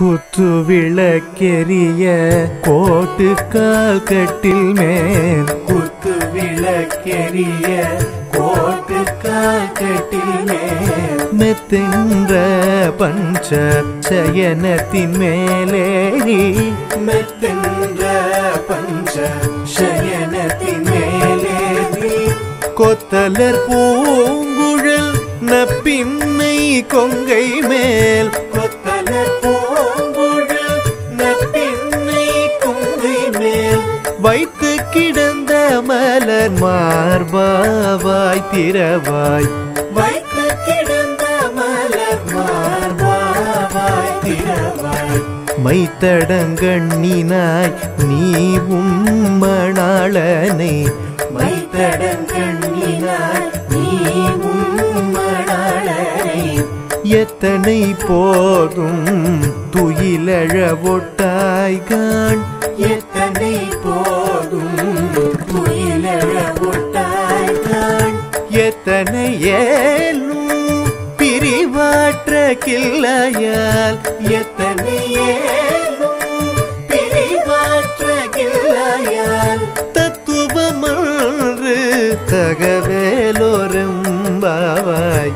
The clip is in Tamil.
குத்து விளக்கெரிய கோட்டு கால் கட்டில் மேல். குத்து விளக்கெரிய கோட்டு கால் கட்டில் மேல். மெத்தின்ற பஞ்ச சயனத்தின் மேலேறி மெத்தின்ற பஞ்ச சயனத்தின் மேலேறி கொத்தலர் பூங்குழல் நப்பின்னை கொங்கை மேல். கொத்த கொங்கை மேல் வைத்து கிடந்த மலர் மார்பாவாய் திரவாய் வைத்து கிடந்த மலர் மார்பாவாய் திரவாய் மைத்தடங்கண்ணினாய் நீ உம்மணாளனை. மைத்தடங்கண்ணினாய் நீ உம்மணாளனை. எத்தனை போதும் துயிலழ ஒட்டாய்கான். எத்தனை போதும் முயலழ ஒட்டாய்தான் எத்தனை ஏலும் பிரிவாற்ற கிள்ளையால்? எத்தனை ஏலும் பிரிவாற்ற கிள்ளையால்? தத்துவமன்று தகவேலோரும் பாவாய்.